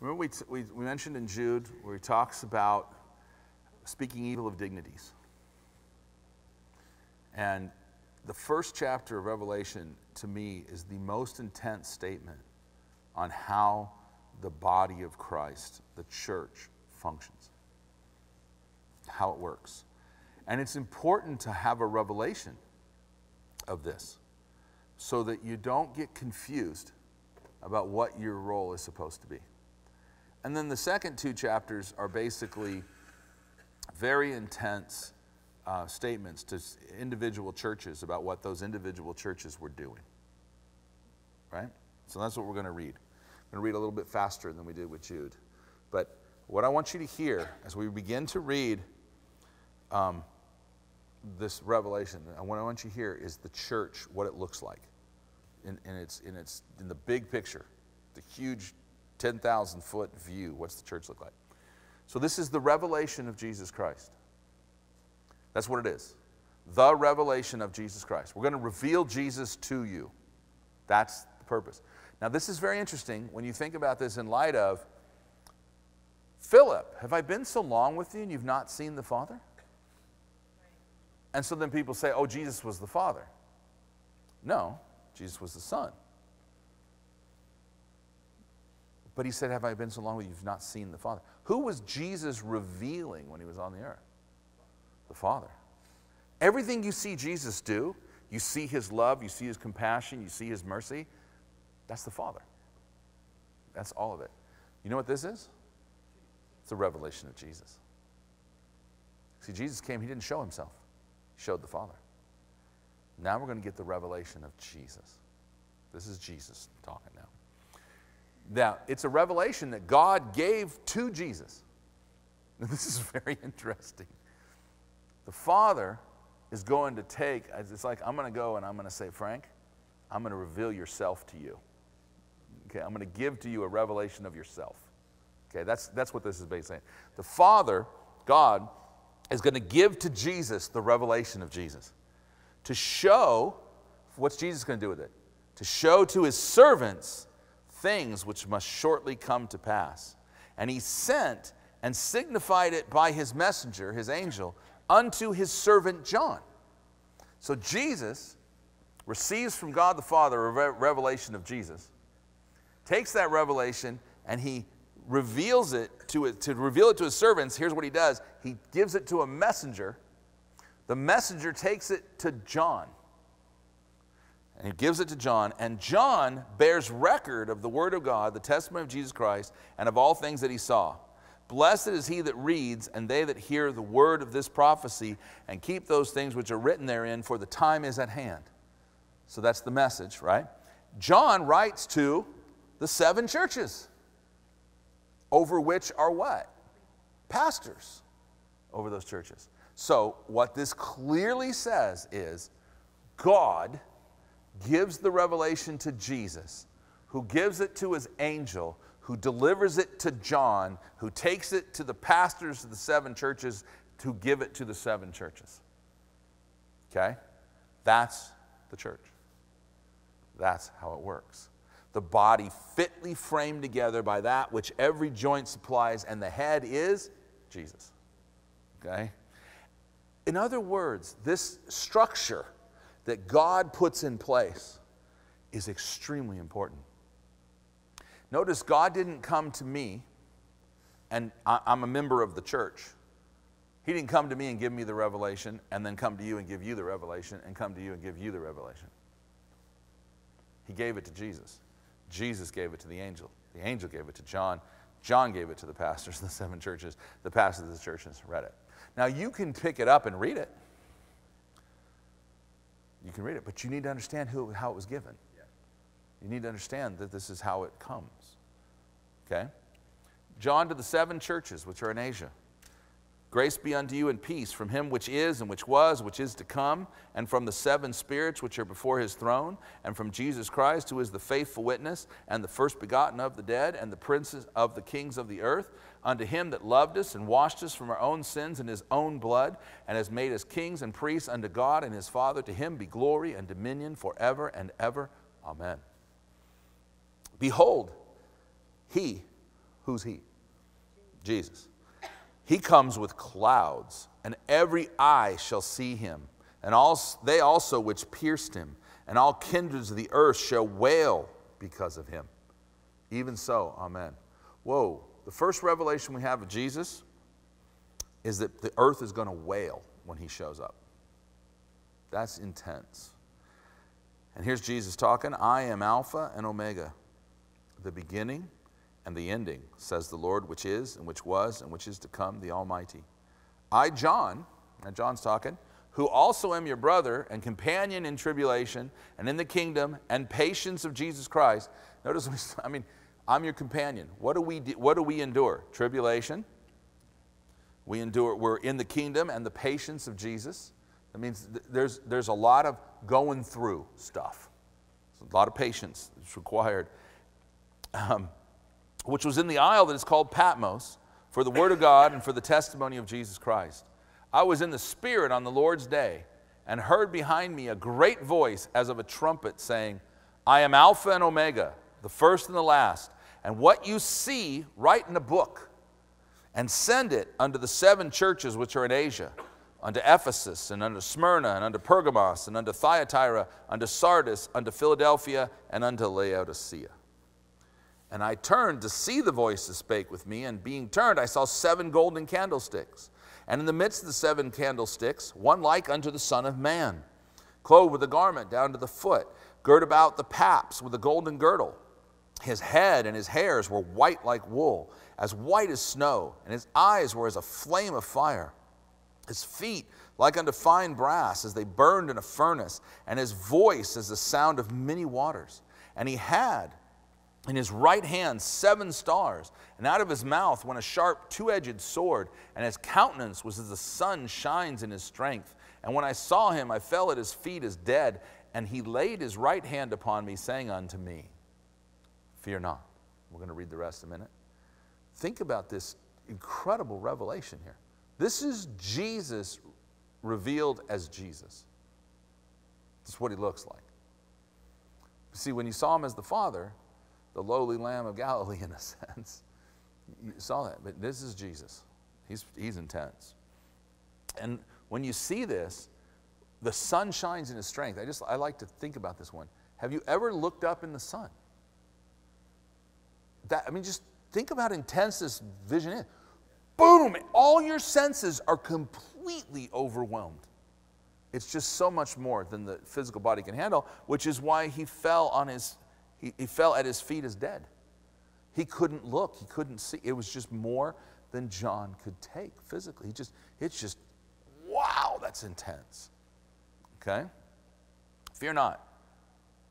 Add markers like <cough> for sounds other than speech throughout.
Remember, we, we, we mentioned in Jude where he talks about speaking evil of dignities. And the first chapter of Revelation, to me, is the most intense statement on how the body of Christ, the church, functions, how it works. And it's important to have a revelation of this so that you don't get confused about what your role is supposed to be. And then the second two chapters are basically very intense uh, statements to individual churches about what those individual churches were doing. Right? So that's what we're going to read. I'm going to read a little bit faster than we did with Jude. But what I want you to hear as we begin to read um, this revelation, what I want you to hear is the church, what it looks like in, in, its, in, its, in the big picture, the huge 10,000 foot view. What's the church look like? So, this is the revelation of Jesus Christ. That's what it is. The revelation of Jesus Christ. We're going to reveal Jesus to you. That's the purpose. Now, this is very interesting when you think about this in light of Philip, have I been so long with you and you've not seen the Father? And so then people say, oh, Jesus was the Father. No, Jesus was the Son. But he said, Have I been so long that you've not seen the Father? Who was Jesus revealing when he was on the earth? The Father. Everything you see Jesus do, you see his love, you see his compassion, you see his mercy, that's the Father. That's all of it. You know what this is? It's a revelation of Jesus. See, Jesus came, he didn't show himself, he showed the Father. Now we're going to get the revelation of Jesus. This is Jesus talking now. Now, it's a revelation that God gave to Jesus. And <laughs> This is very interesting. The Father is going to take, it's like I'm going to go and I'm going to say, Frank, I'm going to reveal yourself to you. Okay, I'm going to give to you a revelation of yourself. Okay, that's, that's what this is basically saying. The Father, God, is going to give to Jesus the revelation of Jesus to show what's Jesus going to do with it? To show to his servants things which must shortly come to pass. And he sent and signified it by his messenger, his angel, unto his servant John. So Jesus receives from God the Father a revelation of Jesus, takes that revelation, and he reveals it to, to reveal it to his servants. Here's what he does he gives it to a messenger. The messenger takes it to John. And he gives it to John, and John bears record of the Word of God, the testimony of Jesus Christ, and of all things that he saw. Blessed is he that reads, and they that hear the word of this prophecy, and keep those things which are written therein, for the time is at hand. So that's the message, right? John writes to the seven churches, over which are what? Pastors over those churches. So, what this clearly says is God gives the revelation to Jesus, who gives it to his angel, who delivers it to John, who takes it to the pastors of the seven churches to give it to the seven churches. Okay? That's the church. That's how it works. The body fitly framed together by that which every joint supplies, and the head is Jesus. Okay? In other words, this structure that God puts in place is extremely important. Notice God didn't come to me, and I'm a member of the church. He didn't come to me and give me the revelation, and then come to you and give you the revelation, and come to you and give you the revelation. He gave it to Jesus. Jesus gave it to the angel. The angel gave it to John. John gave it to the pastors of the seven churches. The pastors of the churches read it. Now, you can pick it up and read it. You can read it, but you need to understand who, how it was given. You need to understand that this is how it comes. Okay? John to the seven churches which are in Asia. Grace be unto you and peace from him which is and which was, which is to come, and from the seven spirits which are before his throne, and from Jesus Christ, who is the faithful witness, and the first begotten of the dead, and the princes of the kings of the earth, unto him that loved us and washed us from our own sins in his own blood, and has made us kings and priests unto God and his Father. To him be glory and dominion forever and ever. Amen. Behold, he Who's he? Jesus. He comes with clouds, and every eye shall see him, and all, they also which pierced him, and all kindreds of the earth shall wail because of him. Even so, amen. Whoa, the first revelation we have of Jesus is that the earth is going to wail when he shows up. That's intense. And here's Jesus talking I am Alpha and Omega, the beginning and the ending, says the Lord, which is, and which was, and which is to come, the Almighty. I, John, and John's talking, who also am your brother and companion in tribulation and in the kingdom and patience of Jesus Christ. Notice, <laughs> I mean, I'm your companion. What do we, do, what do we endure? Tribulation. We endure, we're in the kingdom and the patience of Jesus. That means there's, there's a lot of going through stuff. a lot of patience is required. Um, which was in the isle that is called Patmos, for the word of God and for the testimony of Jesus Christ. I was in the Spirit on the Lord's day and heard behind me a great voice as of a trumpet saying, I am Alpha and Omega, the first and the last. And what you see, write in a book and send it unto the seven churches which are in Asia unto Ephesus, and unto Smyrna, and unto Pergamos, and unto Thyatira, unto Sardis, unto Philadelphia, and unto Laodicea. And I turned to see the voice that spake with me, and being turned, I saw seven golden candlesticks. And in the midst of the seven candlesticks, one like unto the Son of Man, clothed with a garment down to the foot, girt about the paps with a golden girdle. His head and his hairs were white like wool, as white as snow, and his eyes were as a flame of fire. His feet like unto fine brass, as they burned in a furnace, and his voice as the sound of many waters. And he had in his right hand seven stars, and out of his mouth went a sharp two edged sword, and his countenance was as the sun shines in his strength. And when I saw him, I fell at his feet as dead, and he laid his right hand upon me, saying unto me, Fear not. We're going to read the rest in a minute. Think about this incredible revelation here. This is Jesus revealed as Jesus. This is what he looks like. See, when you saw him as the Father, the lowly Lamb of Galilee, <laughs> in a sense, you saw that. But this is Jesus. He's, he's intense. And when you see this, the sun shines in his strength. I just I like to think about this one. Have you ever looked up in the sun? That I mean, just think about how intense this vision is boom, all your senses are completely overwhelmed. It's just so much more than the physical body can handle, which is why he fell on his he, he fell at his feet as dead. He couldn't look, he couldn't see. It was just more than John could take physically. He just it's just wow, that's intense. Okay? Fear not.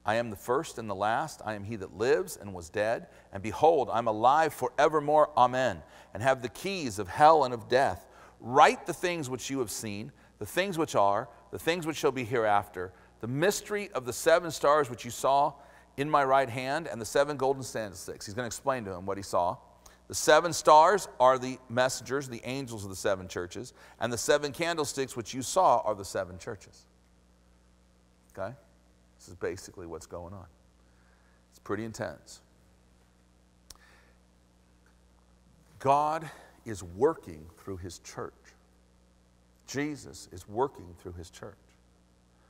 I am the first and the last. I am he that lives and was dead. And behold, I'm alive forevermore. Amen. And have the keys of hell and of death. Write the things which you have seen, the things which are, the things which shall be hereafter, the mystery of the seven stars which you saw in my right hand, and the seven golden candlesticks. He's going to explain to him what he saw. The seven stars are the messengers, the angels of the seven churches, and the seven candlesticks which you saw are the seven churches. Okay? This is basically what's going on. It's pretty intense. God is working through his church. Jesus is working through his church.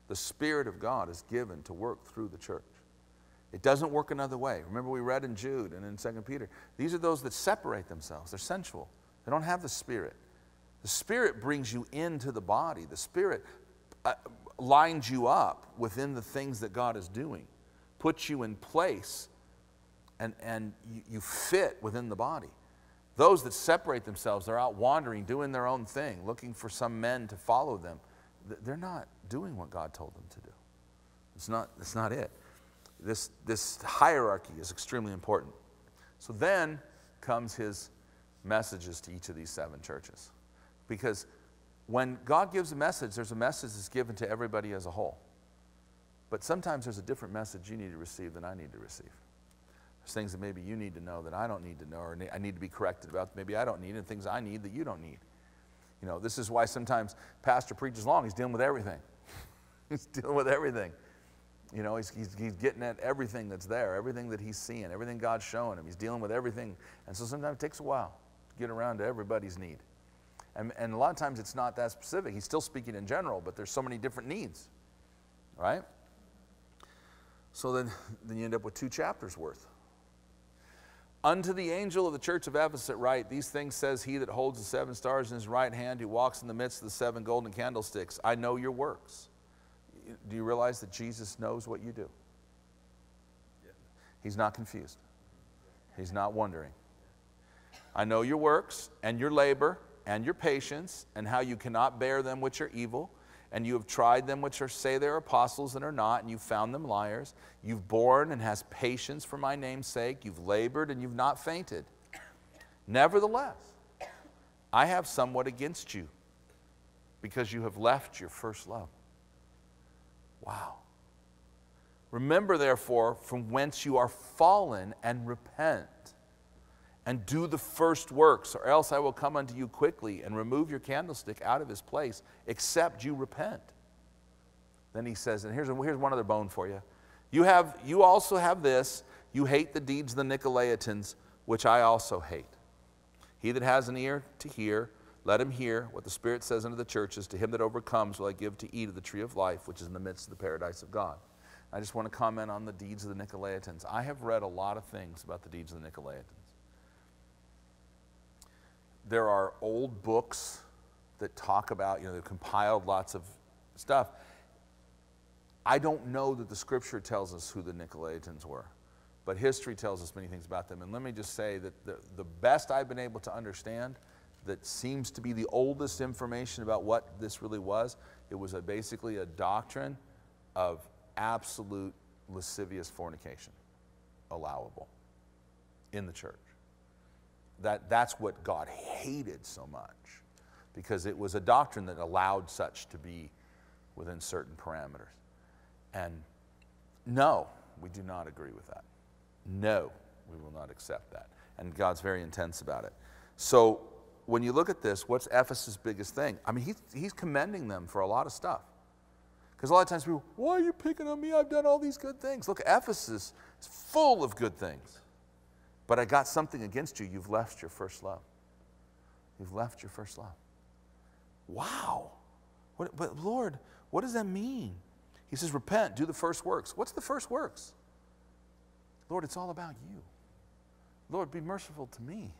The Spirit of God is given to work through the church. It doesn't work another way. Remember, we read in Jude and in 2 Peter. These are those that separate themselves, they're sensual, they don't have the Spirit. The Spirit brings you into the body, the Spirit uh, lines you up within the things that God is doing, puts you in place, and, and you, you fit within the body. Those that separate themselves, they're out wandering, doing their own thing, looking for some men to follow them. They're not doing what God told them to do. It's not, it's not it. This, this hierarchy is extremely important. So then comes his messages to each of these seven churches. Because when God gives a message, there's a message that's given to everybody as a whole. But sometimes there's a different message you need to receive than I need to receive. There's things that maybe you need to know that I don't need to know, or I need to be corrected about maybe I don't need, and things I need that you don't need. You know, this is why sometimes pastor preaches long. He's dealing with everything. <laughs> he's dealing with everything. You know, he's, he's, he's getting at everything that's there, everything that he's seeing, everything God's showing him. He's dealing with everything. And so sometimes it takes a while to get around to everybody's need. And, and a lot of times it's not that specific. He's still speaking in general, but there's so many different needs, right? So then, then you end up with two chapters worth. Unto the angel of the church of Ephesus write, These things says he that holds the seven stars in his right hand, who walks in the midst of the seven golden candlesticks. I know your works. Do you realize that Jesus knows what you do? He's not confused, he's not wondering. I know your works and your labor and your patience and how you cannot bear them which are evil and you have tried them which are say they're apostles and are not, and you've found them liars. You've borne and has patience for my name's sake. You've labored and you've not fainted. Nevertheless, I have somewhat against you because you have left your first love. Wow. Remember, therefore, from whence you are fallen and repent and do the first works, or else I will come unto you quickly and remove your candlestick out of his place, except you repent. Then he says, and here's, here's one other bone for you. You, have, you also have this you hate the deeds of the Nicolaitans, which I also hate. He that has an ear to hear, let him hear what the Spirit says unto the churches. To him that overcomes will I give to eat of the tree of life, which is in the midst of the paradise of God. I just want to comment on the deeds of the Nicolaitans. I have read a lot of things about the deeds of the Nicolaitans there are old books that talk about, you know, they've compiled lots of stuff. I don't know that the scripture tells us who the Nicolaitans were, but history tells us many things about them. And let me just say that the, the best I've been able to understand that seems to be the oldest information about what this really was, it was a, basically a doctrine of absolute lascivious fornication allowable in the church. That, that's what God hated so much because it was a doctrine that allowed such to be within certain parameters. And no, we do not agree with that. No, we will not accept that. And God's very intense about it. So when you look at this, what's Ephesus' biggest thing? I mean, he's, he's commending them for a lot of stuff. Because a lot of times people, why are you picking on me? I've done all these good things. Look, Ephesus is full of good things. But I got something against you. You've left your first love. You've left your first love. Wow. What, but Lord, what does that mean? He says, Repent, do the first works. What's the first works? Lord, it's all about you. Lord, be merciful to me.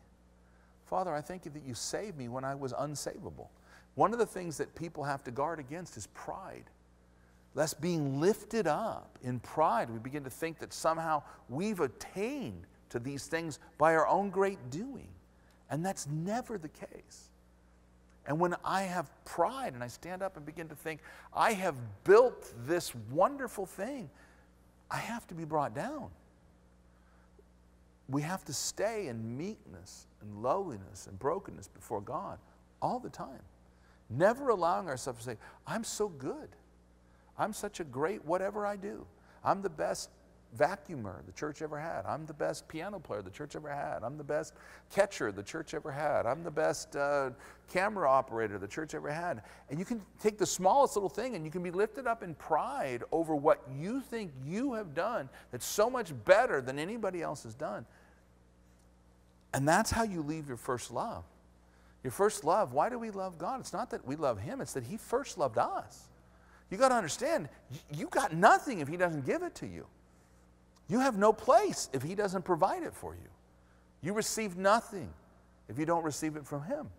Father, I thank you that you saved me when I was unsavable. One of the things that people have to guard against is pride. Lest being lifted up in pride, we begin to think that somehow we've attained to these things by our own great doing. And that's never the case. And when I have pride and I stand up and begin to think, I have built this wonderful thing, I have to be brought down. We have to stay in meekness and lowliness and brokenness before God all the time. Never allowing ourselves to say, I'm so good. I'm such a great whatever I do. I'm the best vacuumer the church ever had. I'm the best piano player the church ever had. I'm the best catcher the church ever had. I'm the best uh, camera operator the church ever had. And you can take the smallest little thing and you can be lifted up in pride over what you think you have done that's so much better than anybody else has done. And that's how you leave your first love. Your first love, why do we love God? It's not that we love Him, it's that He first loved us. You got to understand, you got nothing if He doesn't give it to you. You have no place if He doesn't provide it for you. You receive nothing if you don't receive it from Him.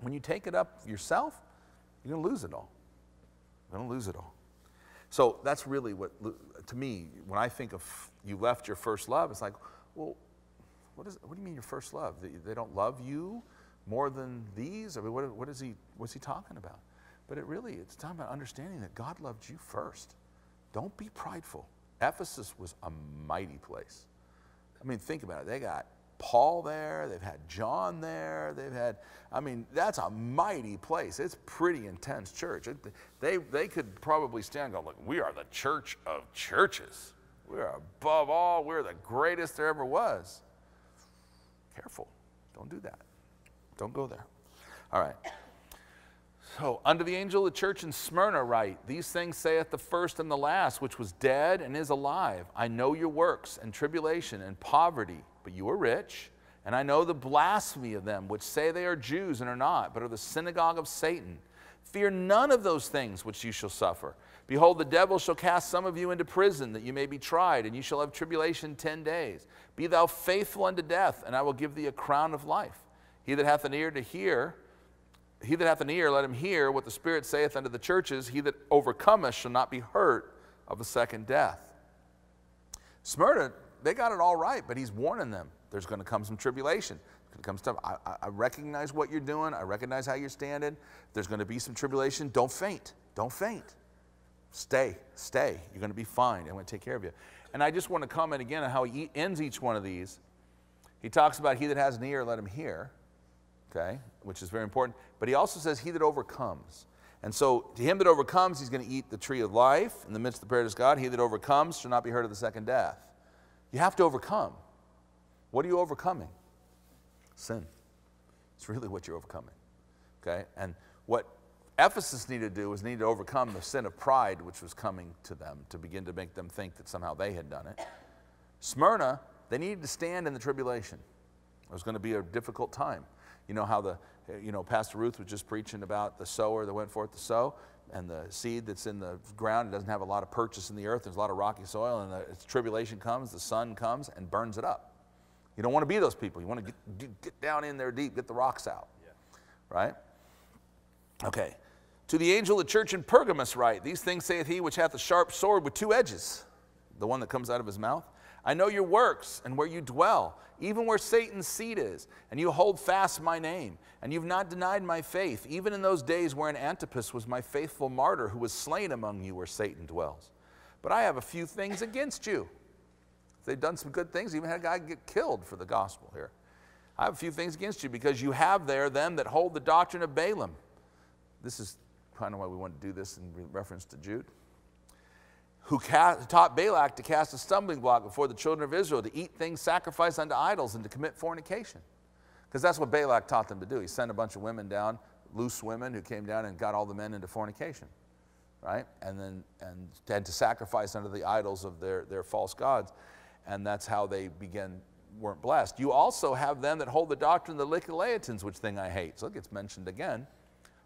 When you take it up yourself, you're going to lose it all. You're going to lose it all. So that's really what, to me, when I think of you left your first love, it's like, well, what, is, what do you mean your first love? They, they don't love you more than these? I mean, what, what is he, what's he talking about? But it really, it's talking about understanding that God loved you first. Don't be prideful. Ephesus was a mighty place. I mean, think about it. They got Paul there, they've had John there, they've had, I mean, that's a mighty place. It's pretty intense church. It, they, they could probably stand and go, look, we are the church of churches. We are above all, we're the greatest there ever was. Careful. Don't do that. Don't go there. All right. So, unto the angel of the church in Smyrna, write, These things saith the first and the last, which was dead and is alive. I know your works and tribulation and poverty, but you are rich. And I know the blasphemy of them, which say they are Jews and are not, but are the synagogue of Satan. Fear none of those things which you shall suffer. Behold, the devil shall cast some of you into prison, that you may be tried, and you shall have tribulation ten days. Be thou faithful unto death, and I will give thee a crown of life. He that hath an ear to hear, he that hath an ear, let him hear what the Spirit saith unto the churches. He that overcometh shall not be hurt of the second death. Smyrna, they got it all right, but he's warning them. There's going to come some tribulation. There's going to. I, I recognize what you're doing. I recognize how you're standing. There's going to be some tribulation. Don't faint. Don't faint. Stay. Stay. You're going to be fine. I'm going to take care of you. And I just want to comment again on how he ends each one of these. He talks about he that has an ear, let him hear okay, which is very important. But he also says, He that overcomes. And so, to him that overcomes, he's going to eat the tree of life in the midst of the paradise of God. He that overcomes shall not be hurt of the second death. You have to overcome. What are you overcoming? Sin. It's really what you're overcoming. Okay? And what Ephesus needed to do was need to overcome the sin of pride which was coming to them to begin to make them think that somehow they had done it. Smyrna, they needed to stand in the tribulation. It was going to be a difficult time. You know how the, you know, Pastor Ruth was just preaching about the sower that went forth to sow and the seed that's in the ground it doesn't have a lot of purchase in the earth there's a lot of rocky soil and the tribulation comes the sun comes and burns it up you don't want to be those people you want to get, get down in there deep get the rocks out yeah. right okay to the angel of the church in pergamos write these things saith he which hath a sharp sword with two edges the one that comes out of his mouth I know your works and where you dwell, even where Satan's seat is, and you hold fast my name, and you've not denied my faith, even in those days wherein Antipas was my faithful martyr, who was slain among you where Satan dwells. But I have a few things against you. They've done some good things, even had a guy get killed for the gospel here. I have a few things against you because you have there them that hold the doctrine of Balaam. This is kind of why we want to do this in reference to Jude who taught Balak to cast a stumbling block before the children of Israel, to eat things sacrificed unto idols, and to commit fornication. Because that's what Balak taught them to do. He sent a bunch of women down, loose women, who came down and got all the men into fornication, right? And then and had to sacrifice unto the idols of their, their false gods. And that's how they began, weren't blessed. You also have them that hold the doctrine of the Nicolaitans, which thing I hate. So it gets mentioned again.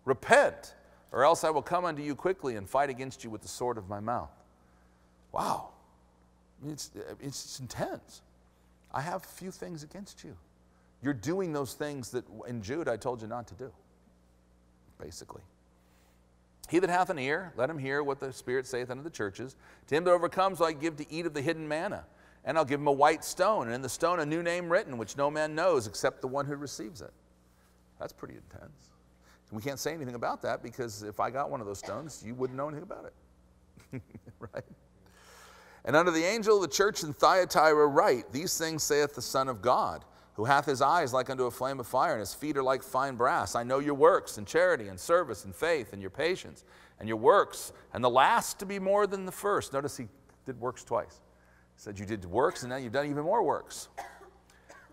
Repent, or else I will come unto you quickly and fight against you with the sword of my mouth. Wow. It's, it's intense. I have few things against you. You're doing those things that in Jude I told you not to do, basically. He that hath an ear, let him hear what the Spirit saith unto the churches. To him that overcomes, I give to eat of the hidden manna. And I'll give him a white stone, and in the stone a new name written, which no man knows except the one who receives it. That's pretty intense. We can't say anything about that because if I got one of those stones, you wouldn't know anything about it. <laughs> right? And unto the angel of the church in Thyatira write, These things saith the Son of God, who hath his eyes like unto a flame of fire, and his feet are like fine brass. I know your works, and charity, and service, and faith, and your patience, and your works, and the last to be more than the first. Notice he did works twice. He said, You did works, and now you've done even more works.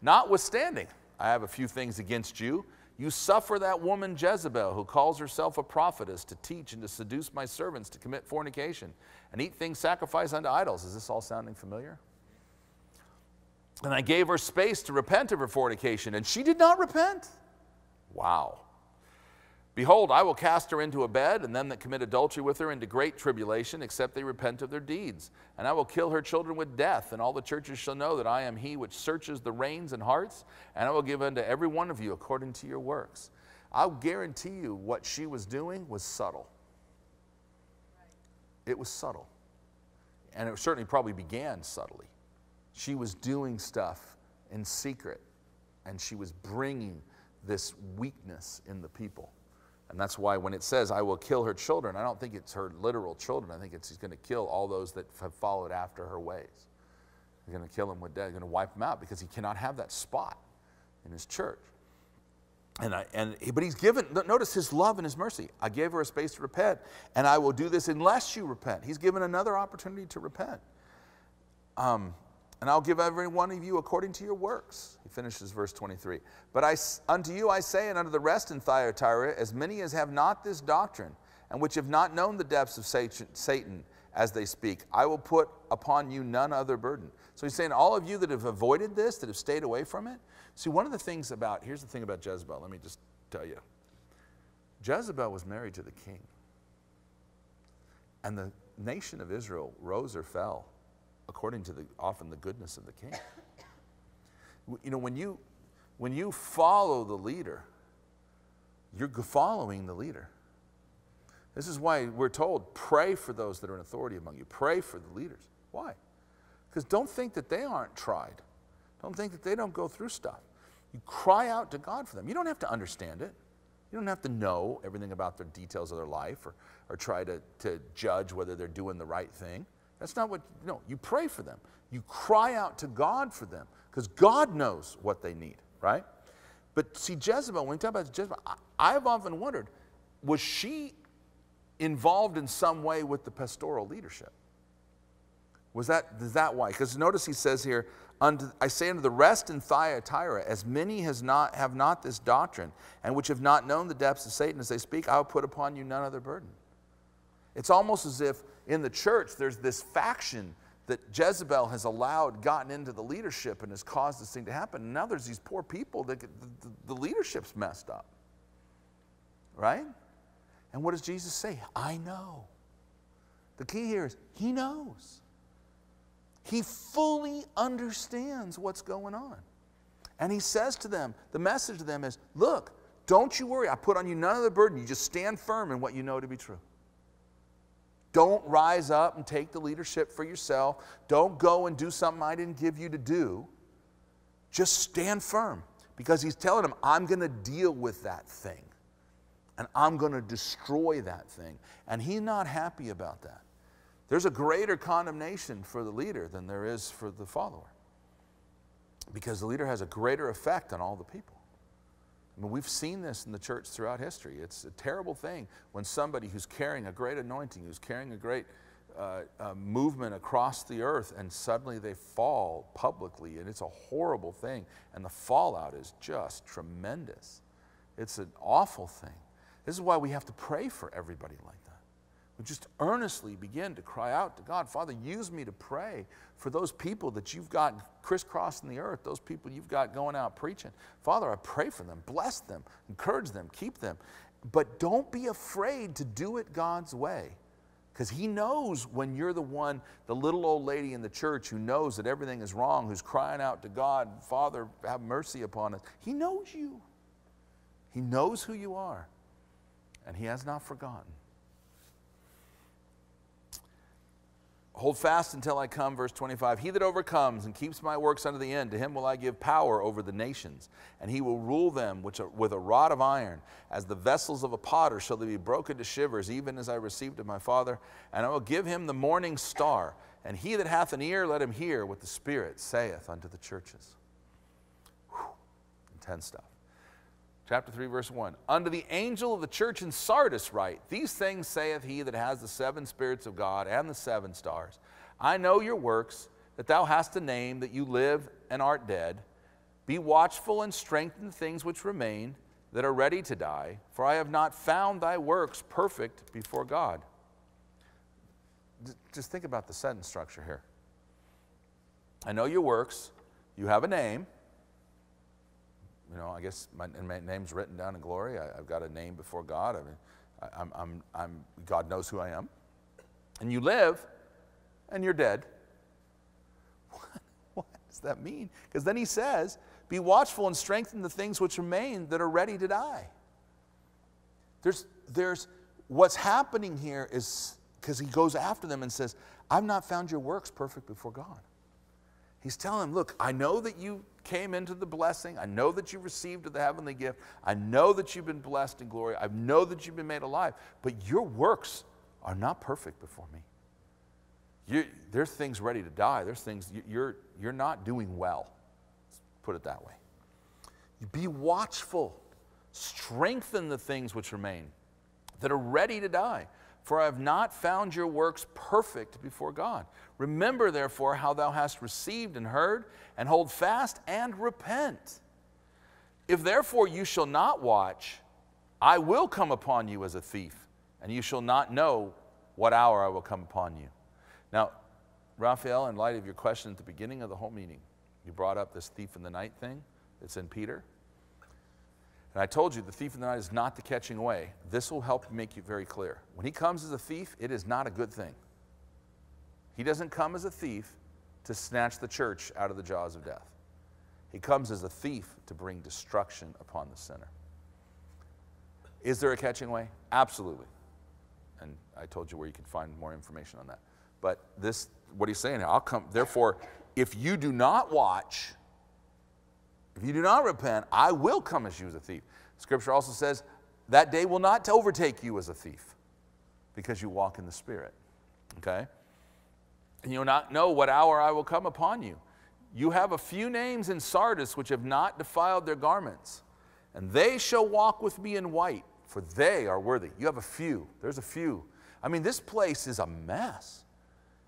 Notwithstanding, I have a few things against you. You suffer that woman Jezebel, who calls herself a prophetess, to teach and to seduce my servants to commit fornication and eat things sacrificed unto idols. Is this all sounding familiar? And I gave her space to repent of her fornication, and she did not repent. Wow. Behold, I will cast her into a bed, and them that commit adultery with her into great tribulation, except they repent of their deeds. And I will kill her children with death, and all the churches shall know that I am he which searches the reins and hearts, and I will give unto every one of you according to your works. I'll guarantee you what she was doing was subtle. It was subtle. And it certainly probably began subtly. She was doing stuff in secret, and she was bringing this weakness in the people. And that's why when it says, I will kill her children, I don't think it's her literal children. I think it's he's going to kill all those that have followed after her ways. He's going to kill them with death, he's going to wipe them out because he cannot have that spot in his church. And I, and, but he's given, notice his love and his mercy. I gave her a space to repent, and I will do this unless you repent. He's given another opportunity to repent. Um, and I'll give every one of you according to your works. He finishes verse 23. But I, unto you I say, and unto the rest in Thyatira, as many as have not this doctrine, and which have not known the depths of Satan as they speak, I will put upon you none other burden. So he's saying, all of you that have avoided this, that have stayed away from it. See, one of the things about, here's the thing about Jezebel, let me just tell you. Jezebel was married to the king. And the nation of Israel rose or fell according to the, often the goodness of the king. You know, when you, when you follow the leader, you're following the leader. This is why we're told pray for those that are in authority among you, pray for the leaders. Why? Because don't think that they aren't tried. Don't think that they don't go through stuff. You cry out to God for them. You don't have to understand it. You don't have to know everything about the details of their life or, or try to, to judge whether they're doing the right thing. That's not what, no, you pray for them. You cry out to God for them because God knows what they need, right? But see, Jezebel, when we talk about Jezebel, I, I've often wondered, was she involved in some way with the pastoral leadership? Was that, is that why? Because notice he says here, I say unto the rest in Thyatira, as many has not, have not this doctrine, and which have not known the depths of Satan as they speak, I will put upon you none other burden. It's almost as if in the church there's this faction that Jezebel has allowed, gotten into the leadership, and has caused this thing to happen. And now there's these poor people that the, the, the leadership's messed up. Right? And what does Jesus say? I know. The key here is He knows. He fully understands what's going on. And he says to them, the message to them is look, don't you worry. I put on you none of the burden. You just stand firm in what you know to be true. Don't rise up and take the leadership for yourself. Don't go and do something I didn't give you to do. Just stand firm because he's telling them, I'm going to deal with that thing and I'm going to destroy that thing. And he's not happy about that. There's a greater condemnation for the leader than there is for the follower because the leader has a greater effect on all the people. I mean, we've seen this in the church throughout history. It's a terrible thing when somebody who's carrying a great anointing, who's carrying a great uh, uh, movement across the earth, and suddenly they fall publicly, and it's a horrible thing. And the fallout is just tremendous. It's an awful thing. This is why we have to pray for everybody like that just earnestly begin to cry out to God, Father, use me to pray for those people that you've got crisscrossing the earth, those people you've got going out preaching. Father, I pray for them, bless them, encourage them, keep them. But don't be afraid to do it God's way. Because he knows when you're the one, the little old lady in the church who knows that everything is wrong, who's crying out to God, Father, have mercy upon us. He knows you. He knows who you are. And he has not forgotten. Hold fast until I come, verse 25. He that overcomes and keeps my works unto the end, to him will I give power over the nations, and he will rule them which with a rod of iron. As the vessels of a potter shall they be broken to shivers, even as I received of my Father. And I will give him the morning star. And he that hath an ear, let him hear what the Spirit saith unto the churches. Whew. Intense stuff. Chapter 3, verse 1. Unto the angel of the church in Sardis write, These things saith he that has the seven spirits of God and the seven stars. I know your works, that thou hast a name, that you live and art dead. Be watchful and strengthen the things which remain, that are ready to die, for I have not found thy works perfect before God. Just think about the sentence structure here. I know your works, you have a name, you know, I guess my, my name's written down in glory. I, have got a name before God. I mean, I, I'm, I'm, I'm, God knows who I am. And you live, and you're dead. <laughs> What, what does that mean? Because then he says, Be watchful and strengthen the things which remain that are ready to die. There's, there's what's happening here is because he goes after them and says, I've not found your works perfect before God. He's telling them, Look, I know that you came into the blessing. I know that you received the heavenly gift. I know that you've been blessed in glory. I know that you've been made alive. But your works are not perfect before me. You, there's things ready to die. There's things you're, you're not doing well. Let's put it that way. Be watchful. Strengthen the things which remain that are ready to die. for I have not found your works perfect before God. Remember, therefore, how thou hast received and heard, and hold fast and repent. If therefore you shall not watch, I will come upon you as a thief, and you shall not know what hour I will come upon you. Now, Raphael, in light of your question at the beginning of the whole meeting, you brought up this thief in the night thing that's in Peter. And I told you the thief in the night is not the catching away. This will help make you very clear. When he comes as a thief, it is not a good thing. He doesn't come as a thief to snatch the church out of the jaws of death. He comes as a thief to bring destruction upon the sinner. Is there a catching way? Absolutely. And I told you where you could find more information on that. But this, what he's saying, I'll come, therefore, if you do not watch, if you do not repent, I will come as you as a thief. Scripture also says, that day will not overtake you as a thief because you walk in the Spirit. Okay? And you'll not know what hour I will come upon you. You have a few names in Sardis which have not defiled their garments, and they shall walk with me in white, for they are worthy. You have a few. There's a few. I mean, this place is a mess.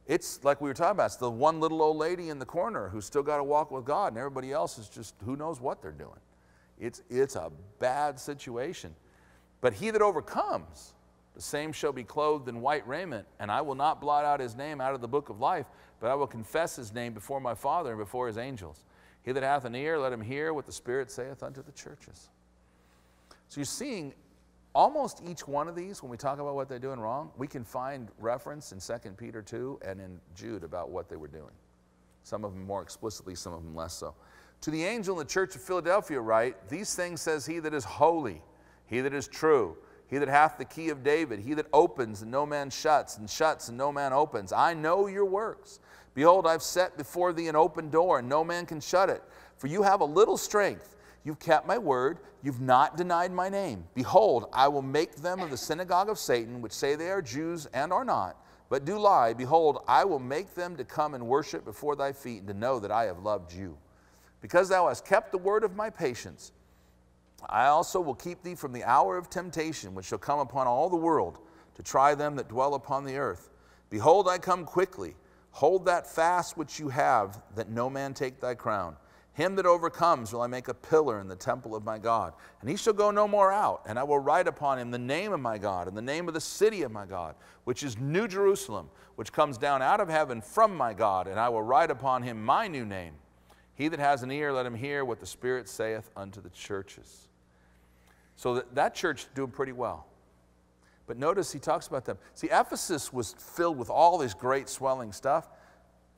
It's like we were talking about, it's the one little old lady in the corner who's still got to walk with God, and everybody else is just who knows what they're doing. It's, it's a bad situation. But he that overcomes, the same shall be clothed in white raiment, and I will not blot out his name out of the book of life, but I will confess his name before my Father and before his angels. He that hath an ear, let him hear what the Spirit saith unto the churches. So you're seeing almost each one of these, when we talk about what they're doing wrong, we can find reference in 2 Peter 2 and in Jude about what they were doing. Some of them more explicitly, some of them less so. To the angel in the church of Philadelphia, write, These things says he that is holy, he that is true, he that hath the key of David, he that opens and no man shuts, and shuts and no man opens. I know your works. Behold, I've set before thee an open door, and no man can shut it. For you have a little strength You've kept my word. You've not denied my name. Behold, I will make them of the synagogue of Satan, which say they are Jews and are not, but do lie. Behold, I will make them to come and worship before thy feet, and to know that I have loved you. Because thou hast kept the word of my patience, I also will keep thee from the hour of temptation, which shall come upon all the world, to try them that dwell upon the earth. Behold, I come quickly. Hold that fast which you have, that no man take thy crown. Him that overcomes will I make a pillar in the temple of my God, and he shall go no more out. And I will write upon him the name of my God, and the name of the city of my God, which is New Jerusalem, which comes down out of heaven from my God, and I will write upon him my new name. He that has an ear, let him hear what the Spirit saith unto the churches. So that, that church doing pretty well. But notice he talks about them. See, Ephesus was filled with all this great swelling stuff.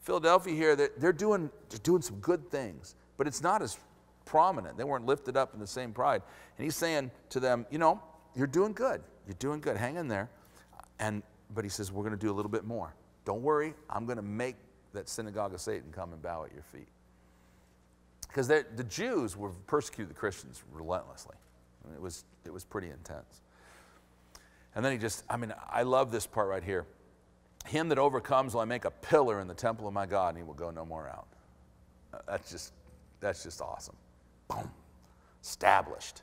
Philadelphia here, they're, they're, doing, they're doing some good things but it's not as prominent. They weren't lifted up in the same pride. And he's saying to them, you know, you're doing good. You're doing good. Hang in there. And but he says, we're going to do a little bit more. Don't worry. I'm going to make that synagogue of Satan come and bow at your feet. Because the Jews were persecuted the Christians relentlessly. It was it was pretty intense. And then he just, I mean, I love this part right here. Him that overcomes will I make a pillar in the temple of my God, and he will go no more out. Uh, that's just that's just awesome. Boom. Established.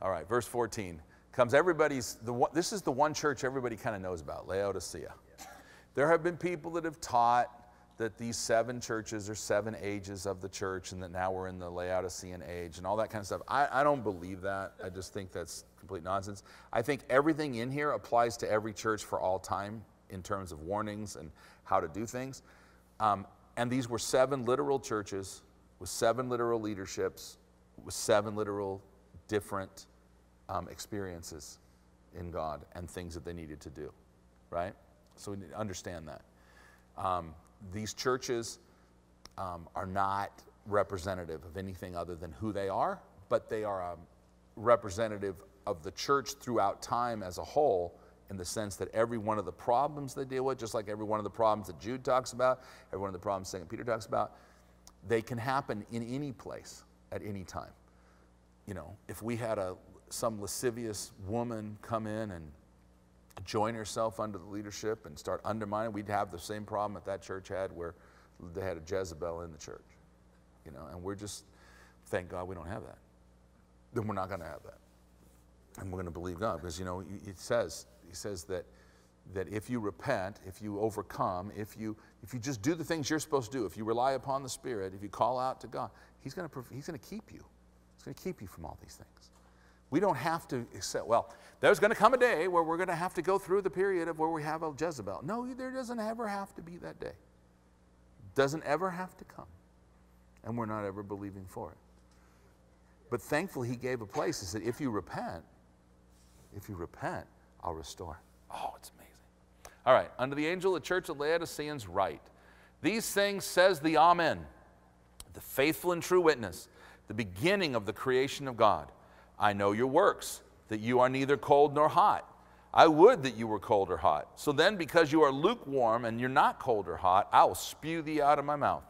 All right, verse 14 comes everybody's, the one, this is the one church everybody kind of knows about, Laodicea. There have been people that have taught that these seven churches are seven ages of the church and that now we're in the Laodicean age and all that kind of stuff. I, I don't believe that. I just think that's complete nonsense. I think everything in here applies to every church for all time in terms of warnings and how to do things. Um, and these were seven literal churches with seven literal leaderships, with seven literal different um, experiences in God and things that they needed to do, right? So we need to understand that. Um, these churches um, are not representative of anything other than who they are, but they are um, representative of the church throughout time as a whole in the sense that every one of the problems they deal with, just like every one of the problems that Jude talks about, every one of the problems St. Peter talks about, they can happen in any place at any time. You know, if we had a, some lascivious woman come in and join herself under the leadership and start undermining, we'd have the same problem that that church had where they had a Jezebel in the church. You know, and we're just, thank God we don't have that. Then we're not going to have that. And we're going to believe God because, you know, it says, he says that that if you repent, if you overcome, if you, if you just do the things you're supposed to do, if you rely upon the Spirit, if you call out to God, He's going to, he's going to keep you. He's going to keep you from all these things. We don't have to accept, well, there's going to come a day where we're going to have to go through the period of where we have a Jezebel. No, there doesn't ever have to be that day. Doesn't ever have to come. And we're not ever believing for it. But thankfully, He gave a place. He said, if you repent, if you repent, I'll restore. Oh, it's amazing. All right, under the angel of the church of Laodiceans, write These things says the Amen, the faithful and true witness, the beginning of the creation of God. I know your works, that you are neither cold nor hot. I would that you were cold or hot. So then, because you are lukewarm and you're not cold or hot, I will spew thee out of my mouth.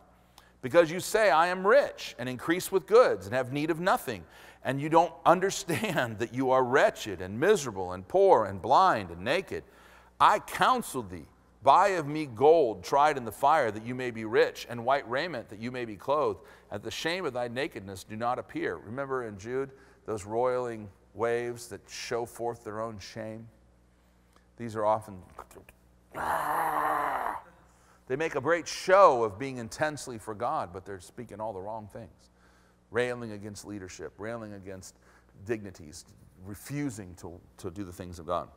Because you say, I am rich and increase with goods and have need of nothing, and you don't <laughs> understand that you are wretched and miserable and poor and blind and naked. I counsel thee, buy of me gold tried in the fire that you may be rich, and white raiment that you may be clothed, and the shame of thy nakedness do not appear. Remember in Jude, those roiling waves that show forth their own shame? These are often, they make a great show of being intensely for God, but they're speaking all the wrong things. Railing against leadership, railing against dignities, refusing to, to do the things of God.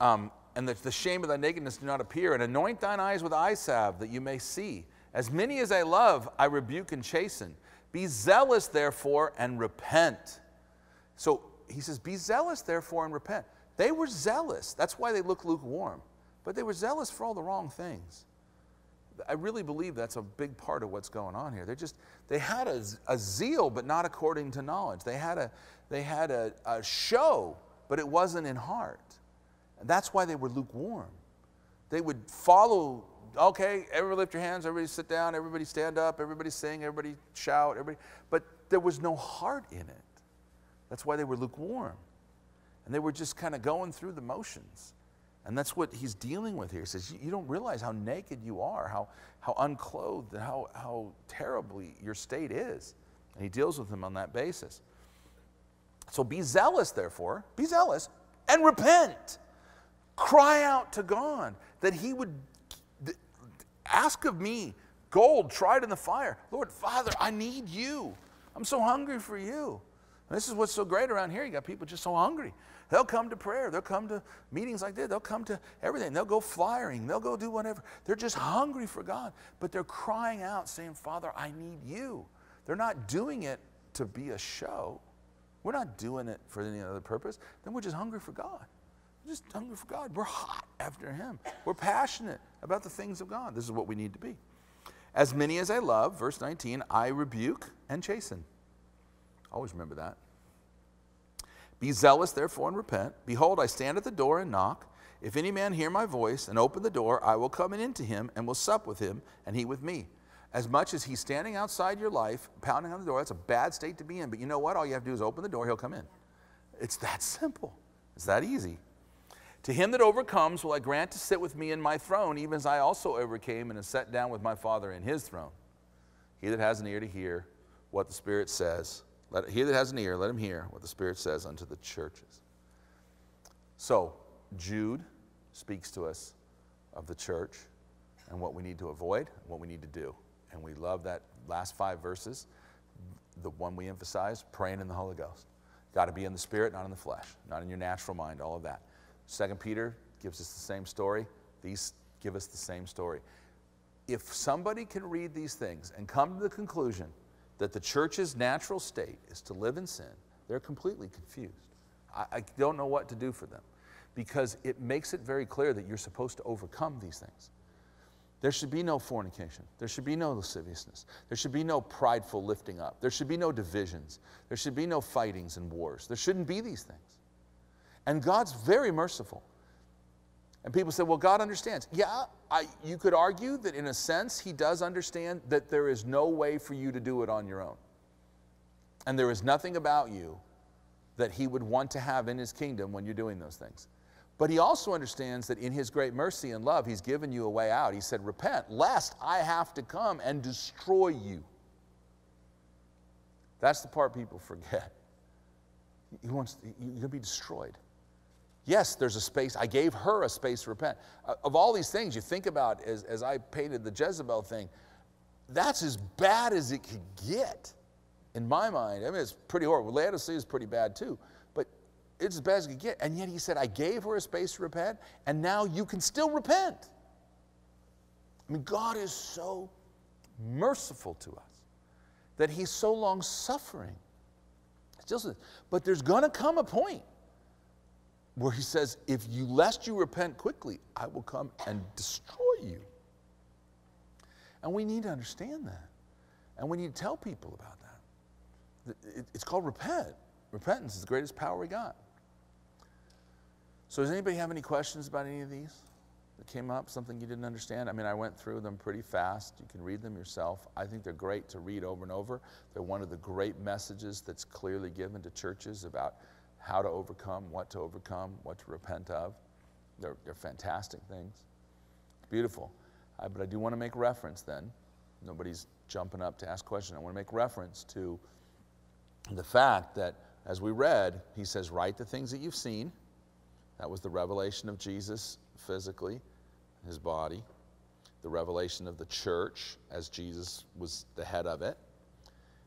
Um, and the, the shame of thy nakedness do not appear, and anoint thine eyes with eye salve that you may see. As many as I love, I rebuke and chasten. Be zealous, therefore, and repent. So he says, Be zealous, therefore, and repent. They were zealous. That's why they look lukewarm. But they were zealous for all the wrong things. I really believe that's a big part of what's going on here. They just they had a, a zeal, but not according to knowledge. They had a they had a, a show, but it wasn't in heart. And that's why they were lukewarm. They would follow, okay, everybody lift your hands, everybody sit down, everybody stand up, everybody sing, everybody shout, everybody. But there was no heart in it. That's why they were lukewarm. And they were just kind of going through the motions. And that's what he's dealing with here. He says, You don't realize how naked you are, how, how unclothed, and how, how terribly your state is. And he deals with them on that basis. So be zealous, therefore, be zealous, and repent. Cry out to God that he would ask of me gold tried in the fire. Lord, Father, I need you. I'm so hungry for you. And this is what's so great around here. You got people just so hungry. They'll come to prayer. They'll come to meetings like this. They'll come to everything. They'll go flyering. They'll go do whatever. They're just hungry for God. But they're crying out, saying, Father, I need you. They're not doing it to be a show. We're not doing it for any other purpose. Then we're just hungry for God. Just hungry for God. We're hot after Him. We're passionate about the things of God. This is what we need to be. As many as I love, verse 19, I rebuke and chasten. Always remember that. Be zealous, therefore, and repent. Behold, I stand at the door and knock. If any man hear my voice and open the door, I will come in into him and will sup with him, and he with me. As much as he's standing outside your life, pounding on the door, that's a bad state to be in. But you know what? All you have to do is open the door, he'll come in. It's that simple. It's that easy. To him that overcomes will I grant to sit with me in my throne, even as I also overcame and have sat down with my Father in his throne. He that has an ear to hear what the Spirit says let, he that has an ear, let him hear what the Spirit says unto the churches. So, Jude speaks to us of the church and what we need to avoid, what we need to do. And we love that last five verses. The one we emphasize praying in the Holy Ghost. Got to be in the Spirit, not in the flesh, not in your natural mind, all of that. Second Peter gives us the same story. These give us the same story. If somebody can read these things and come to the conclusion that the church's natural state is to live in sin, they're completely confused. I, I, don't know what to do for them because it makes it very clear that you're supposed to overcome these things. There should be no fornication. There should be no lasciviousness. There should be no prideful lifting up. There should be no divisions. There should be no fightings and wars. There shouldn't be these things. And God's very merciful. And people say, well, God understands. Yeah, I, you could argue that in a sense, He does understand that there is no way for you to do it on your own. And there is nothing about you that He would want to have in His kingdom when you're doing those things. But He also understands that in His great mercy and love, He's given you a way out. He said, Repent, lest I have to come and destroy you. That's the part people forget. He wants, you're going to be destroyed. Yes, there's a space. I gave her a space to repent. Uh, of all these things you think about as, as I painted the Jezebel thing, that's as bad as it could get in my mind. I mean, it's pretty horrible. Laodicea is pretty bad too, but it's as bad as it could get. And yet he said, I gave her a space to repent, and now you can still repent. I mean, God is so merciful to us that he's so long suffering. But there's going to come a point where he says, if you lest you repent quickly, I will come and destroy you. And we need to understand that. And we need to tell people about that. It's called repent. Repentance is the greatest power we got. So, does anybody have any questions about any of these that came up? Something you didn't understand? I mean, I went through them pretty fast. You can read them yourself. I think they're great to read over and over. They're one of the great messages that's clearly given to churches about how to overcome, what to overcome, what to repent of. They're, they're fantastic things. Beautiful. Uh, but I do want to make reference then. Nobody's jumping up to ask questions. I want to make reference to the fact that, as we read, he says, Write the things that you've seen. That was the revelation of Jesus physically, his body, the revelation of the church as Jesus was the head of it.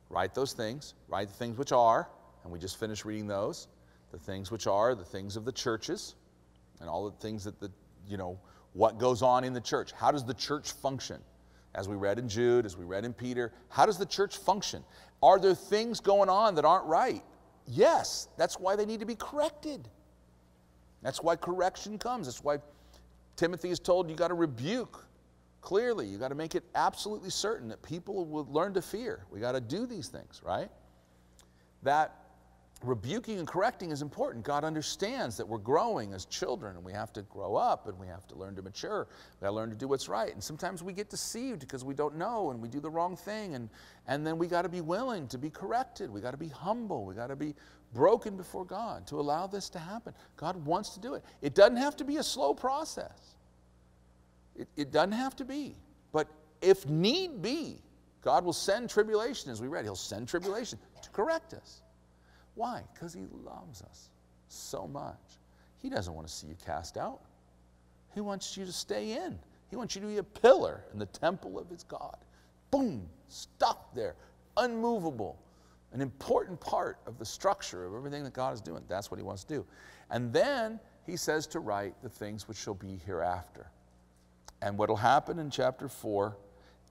Write those things, write the things which are, and we just finished reading those the things which are the things of the churches and all the things that the, you know, what goes on in the church. How does the church function? As we read in Jude, as we read in Peter, how does the church function? Are there things going on that aren't right? Yes, that's why they need to be corrected. That's why correction comes. That's why Timothy is told you got to rebuke clearly. You got to make it absolutely certain that people will learn to fear. We got to do these things, right? That rebuking and correcting is important. God understands that we're growing as children and we have to grow up and we have to learn to mature. We gotta learn to do what's right. And sometimes we get deceived because we don't know and we do the wrong thing. And, and then we gotta be willing to be corrected. We gotta be humble. We gotta be broken before God to allow this to happen. God wants to do it. It doesn't have to be a slow process, it, it doesn't have to be. But if need be, God will send tribulation, as we read. He'll send tribulation to correct us. Why? Because He loves us so much. He doesn't want to see you cast out, He wants you to stay in. He wants you to be a pillar in the temple of His God. Boom, stuck there, unmovable, an important part of the structure of everything that God is doing. That's what He wants to do. And then He says to write the things which shall be hereafter. And what will happen in chapter 4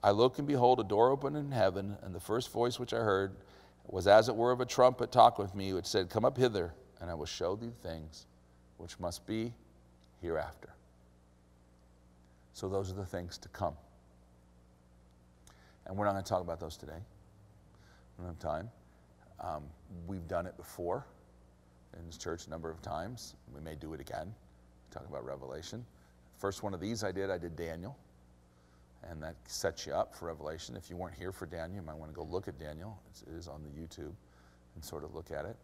I look and behold a door open in heaven, and the first voice which I heard was as it were of a trumpet talk with me, which said, Come up hither, and I will show thee things which must be hereafter. So those are the things to come. And we're not going to talk about those today. We don't have time. Um, we've done it before in this church a number of times. We may do it again. Talk about Revelation. First one of these I did, I did Daniel and that sets you up for Revelation. If you weren't here for Daniel, you might want to go look at Daniel. It's, it is on the YouTube and sort of look at it.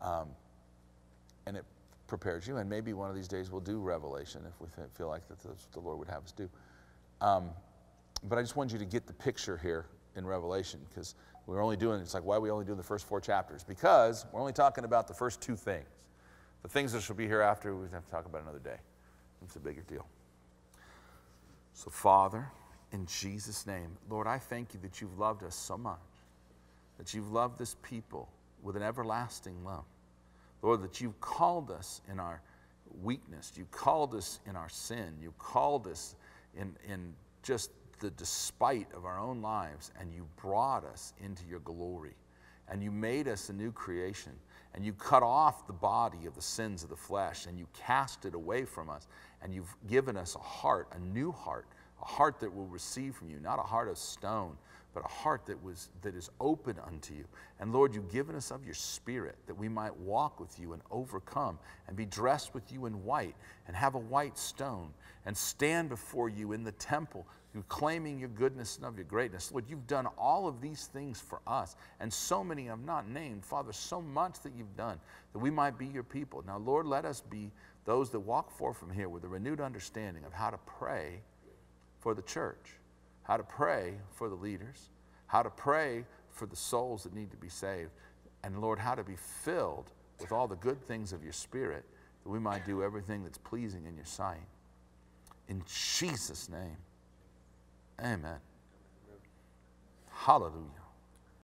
Um, and it prepares you, and maybe one of these days we'll do Revelation if we feel like that's what the Lord would have us do. Um, but I just wanted you to get the picture here in Revelation because we're only doing, it's like, why are we only doing the first four chapters? Because we're only talking about the first two things. The things that shall be hereafter, we have to talk about another day. It's a bigger deal. So, Father, in Jesus' name, Lord, I thank you that you've loved us so much, that you've loved this people with an everlasting love. Lord, that you've called us in our weakness, you called us in our sin, you called us in, in just the despite of our own lives, and you brought us into your glory. And you made us a new creation, and you cut off the body of the sins of the flesh, and you cast it away from us and you've given us a heart, a new heart, a heart that will receive from you, not a heart of stone, but a heart that was that is open unto you. And Lord, you've given us of your spirit that we might walk with you and overcome and be dressed with you in white and have a white stone and stand before you in the temple claiming your goodness and of your greatness. Lord, you've done all of these things for us, and so many I've not named. Father, so much that you've done that we might be your people. Now, Lord, let us be those that walk forth from here with a renewed understanding of how to pray for the church, how to pray for the leaders, how to pray for the souls that need to be saved, and Lord, how to be filled with all the good things of your Spirit that we might do everything that's pleasing in your sight. In Jesus' name, amen. Hallelujah.